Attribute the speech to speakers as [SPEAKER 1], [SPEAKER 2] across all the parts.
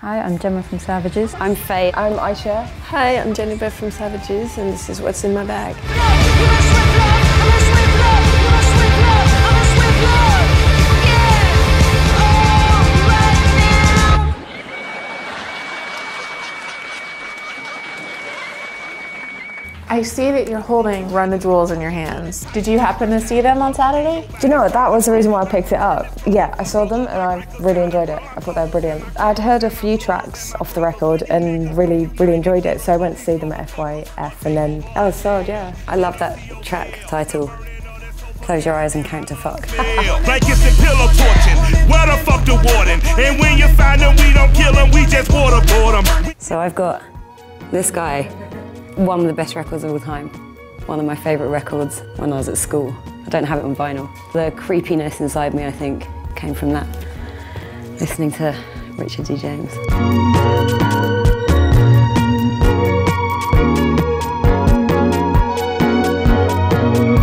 [SPEAKER 1] Hi, I'm Gemma from Savages.
[SPEAKER 2] I'm Fay.
[SPEAKER 3] I'm Ayse.
[SPEAKER 4] Hi, I'm Jehnny Beth from Savages, and this is what's in my bag.
[SPEAKER 5] I see that you're holding Run the Jewels in your hands. Did you happen to see them on Saturday?
[SPEAKER 3] Do you know what? That was the reason why I picked it up. Yeah, I saw them and I really enjoyed it. I thought they were brilliant. I'd heard a few tracks off the record and really, really enjoyed it. So I went to see them at FYF and then oh, I was sold, yeah.
[SPEAKER 2] I love that track title. Close your eyes and count to fuck.
[SPEAKER 6] Blankets and pillow torching. Where the fuck the warden? And when you find them, we don't kill them, we just waterboard them.
[SPEAKER 2] So I've got this guy, one of the best records of all time. One of my favourite records when I was at school. I don't have it on vinyl. The creepiness inside me, I think, came from that. Listening to Richard D. James.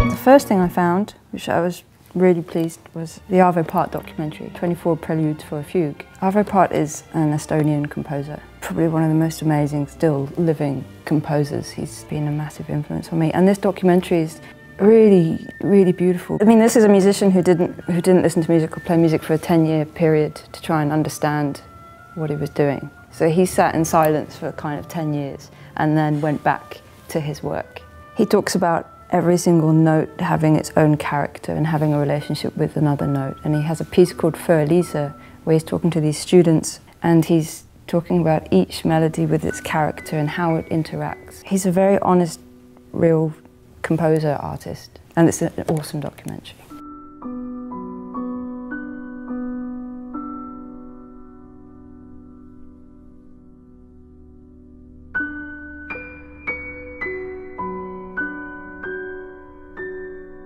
[SPEAKER 1] The first thing I found, which I was really pleased, was the Arvo Pärt documentary, 24 Preludes for a Fugue. Arvo Pärt is an Estonian composer, probably one of the most amazing still living composers. He's been a massive influence on me. And this documentary is really, really beautiful. I mean, this is a musician who didn't, who didn't listen to music or play music for a 10-year period to try and understand what he was doing. So he sat in silence for kind of 10 years and then went back to his work. He talks about every single note having its own character and having a relationship with another note. And he has a piece called Für Elise, where he's talking to these students and he's talking about each melody with its character and how it interacts. He's a very honest, real composer artist, and it's an awesome documentary.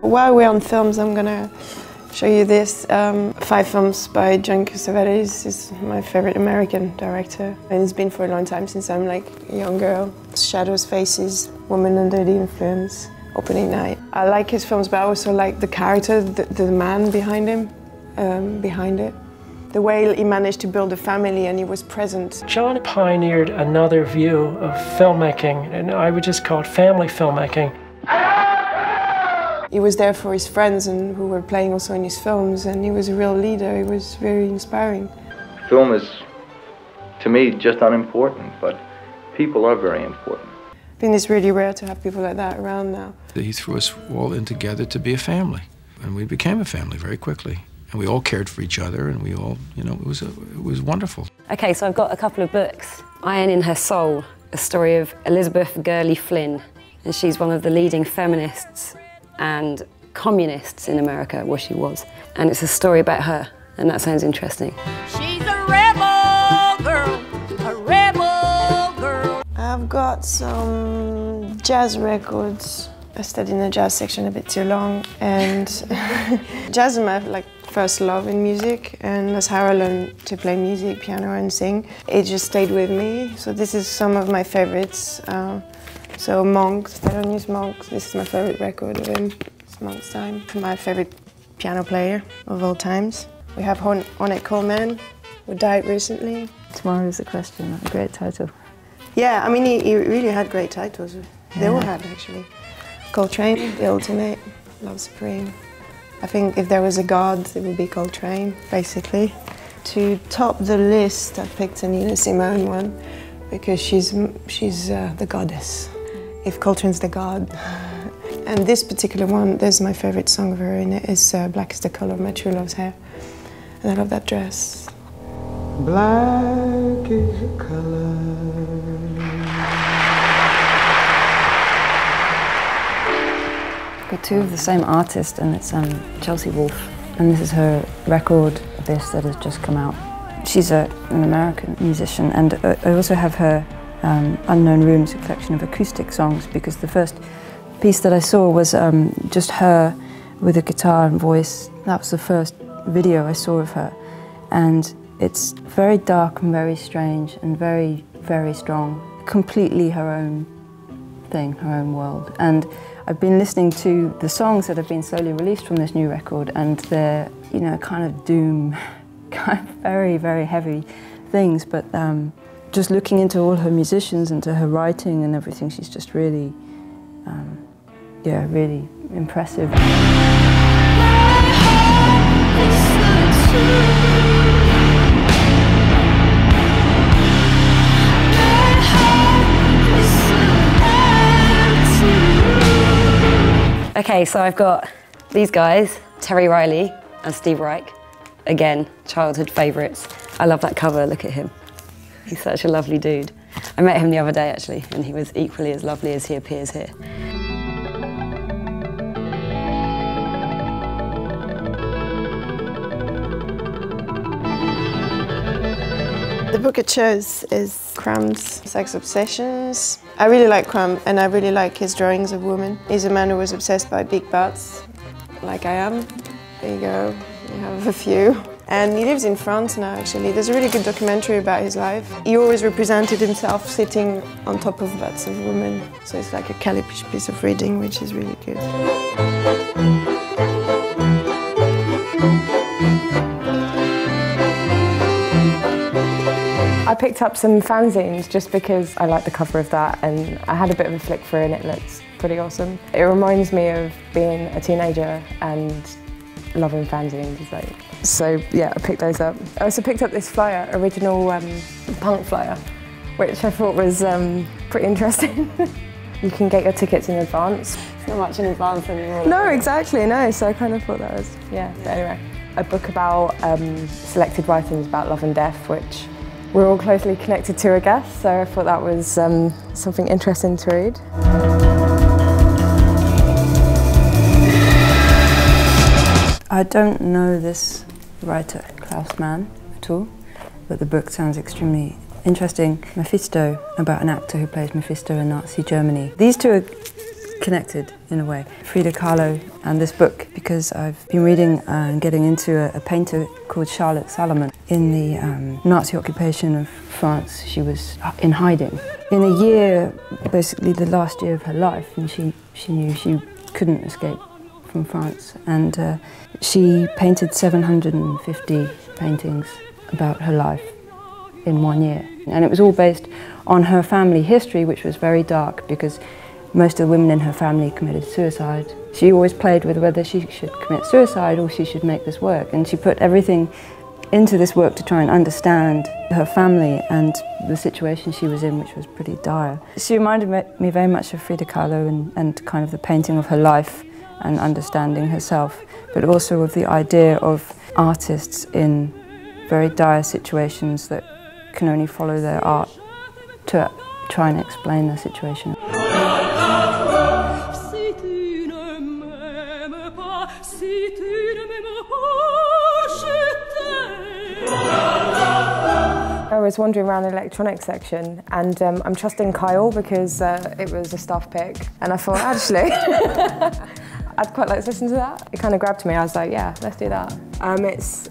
[SPEAKER 4] While we're on films, I'm gonna show you this. Um, five films by John Cassavetes. is my favorite American director. And it's been for a long time since I'm like a young girl. Shadows, Faces, Woman Under the Influence, Opening Night. I like his films, but I also like the character, the, the man behind him, um, behind it. The way he managed to build a family and he was present.
[SPEAKER 7] John pioneered another view of filmmaking, and I would just call it family filmmaking.
[SPEAKER 4] He was there for his friends and who were playing also in his films, and he was a real leader. He was very inspiring.
[SPEAKER 8] Film is, to me, just unimportant, but people are very important.
[SPEAKER 4] I think it's really rare to have people like that around now.
[SPEAKER 9] He threw us all in together to be a family, and we became a family very quickly. And we all cared for each other, and we all, you know, it was, a, it was wonderful.
[SPEAKER 2] Okay, so I've got a couple of books. Iron in Her Soul, a story of Elizabeth Gurley Flynn, and she's one of the leading feminists and communists in America, where she was. And it's a story about her, and that sounds interesting.
[SPEAKER 10] She's a rebel girl, a rebel girl.
[SPEAKER 4] I've got some jazz records. I studied in the jazz section a bit too long, and jazz is my like first love in music, and that's how I learned to play music, piano, and sing. It just stayed with me. So this is some of my favorites. Uh, so Monk, Thelonious Monk, this is my favorite record of him. It's Monk's Time. My favorite piano player of all times. We have Hon Ornette Coleman, who died recently.
[SPEAKER 1] Tomorrow is a question, a great title.
[SPEAKER 4] Yeah, I mean, he, he really had great titles. They
[SPEAKER 1] Yeah.
[SPEAKER 4] all had, actually. Coltrane, The Ultimate, Love Supreme. I think if there was a god, it would be Coltrane, basically. To top the list, I picked a Nina Simone one because she's, she's uh, the goddess. If Coltrane's the god. And this particular one, there's my favorite song of her in it, is uh, Black is the Color of My True Love's Hair. And I love that dress.
[SPEAKER 11] Black is the color.
[SPEAKER 1] Got two of the same artist, and it's um, Chelsea Wolfe. And this is her record, this that has just come out. She's a, an American musician, and uh, I also have her um, Unknown Rooms, a collection of acoustic songs, because the first piece that I saw was um, just her with a guitar and voice. That was the first video I saw of her. And it's very dark and very strange and very, very strong. Completely her own thing, her own world. And I've been listening to the songs that have been slowly released from this new record, and they're, you know, kind of doom, kind of very, very heavy things, but um, just looking into all her musicians and to her writing and everything, she's just really, um, yeah, really impressive.
[SPEAKER 2] Okay, so I've got these guys, Terry Riley and Steve Reich. Again, childhood favourites. I love that cover, look at him. He's such a lovely dude. I met him the other day actually, and he was equally as lovely as he appears here.
[SPEAKER 4] The book it shows is Crumb's sex obsessions. I really like Cram and I really like his drawings of women. He's a man who was obsessed by big butts, like I am. There you go, you have a few. And he lives in France now actually. There's a really good documentary about his life. He always represented himself sitting on top of butts of women. So it's like a calipish piece of reading, which is really good.
[SPEAKER 3] I picked up some fanzines just because I like the cover of that and I had a bit of a flick through and it looks pretty awesome. It reminds me of being a teenager and loving fanzines. It's like, so yeah, I picked those up. I also picked up this flyer, original um, punk flyer, which I thought was um, pretty interesting. you can get your tickets in advance.
[SPEAKER 2] It's not much in advance anymore.
[SPEAKER 3] No, exactly, no. So I kind of thought that was, yeah, but anyway. A book about um, selected writings about love and death, which we're all closely connected to, I guess. So I thought that was um, something interesting to read.
[SPEAKER 1] I don't know this writer, Klaus Mann, at all, but the book sounds extremely interesting. Mephisto, about an actor who plays Mephisto in Nazi Germany. These two are connected in a way. Frida Kahlo and this book, because I've been reading and getting into a, a painter called Charlotte Salomon. In the um, Nazi occupation of France, she was in hiding. In a year, basically the last year of her life, and she, she knew she couldn't escape from France. And uh, she painted 750 paintings about her life in one year. And it was all based on her family history, which was very dark because most of the women in her family committed suicide. She always played with whether she should commit suicide or she should make this work. And she put everything into this work to try and understand her family and the situation she was in, which was pretty dire. She reminded me very much of Frida Kahlo and, and kind of the painting of her life and understanding herself, but also of the idea of artists in very dire situations that can only follow their art to try and explain their situation.
[SPEAKER 3] I was wandering around the electronics section and um, I'm trusting Kyle because uh, it was a staff pick and I thought actually I'd quite like to listen to that. It kind of grabbed me, I was like yeah, let's do that. Um, it's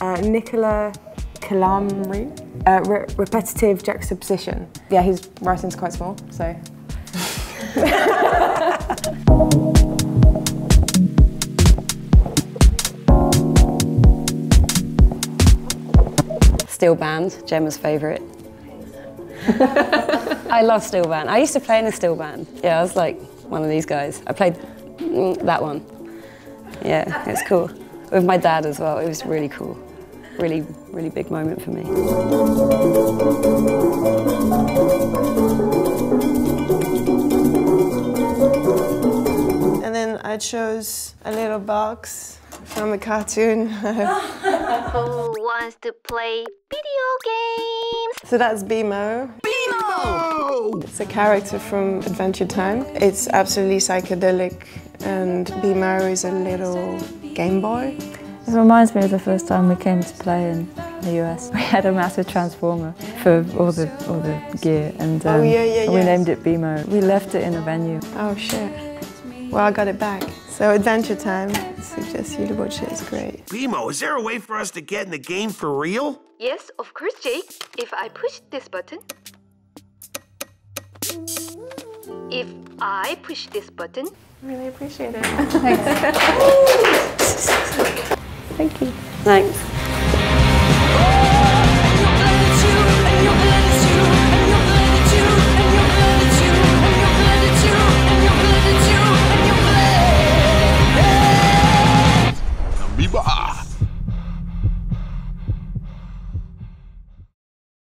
[SPEAKER 3] uh, Nicola Calamari, uh, re repetitive juxtaposition. Yeah, his writing's quite small, so.
[SPEAKER 2] Steel band, Gemma's favourite. I love steel band. I used to play in a steel band. Yeah, I was like one of these guys. I played Mm, that one. Yeah, it's cool. With my dad as well. It was really cool. Really, really big moment for me.
[SPEAKER 4] And then I chose a little box from a cartoon.
[SPEAKER 10] Who wants to play video games?
[SPEAKER 4] so that's BMO.
[SPEAKER 10] BMO!
[SPEAKER 4] It's a character from Adventure Time. It's absolutely psychedelic and BMO is a little Game Boy.
[SPEAKER 1] It reminds me of the first time we came to play in the US. We had a massive transformer for all the all the gear, and
[SPEAKER 4] Oh,
[SPEAKER 1] um,
[SPEAKER 4] yeah, yeah,
[SPEAKER 1] we
[SPEAKER 4] yes.
[SPEAKER 1] named it BMO. We left it in a venue.
[SPEAKER 4] Oh shit. Well, I got it back. So Adventure Time, I suggest you to watch it, it's great.
[SPEAKER 11] BMO, is there a way for us to get in the game for real?
[SPEAKER 10] Yes, of course, Jake. If I push this button. If I push this button.
[SPEAKER 5] Really appreciate it.
[SPEAKER 3] Thank you.
[SPEAKER 2] Thanks.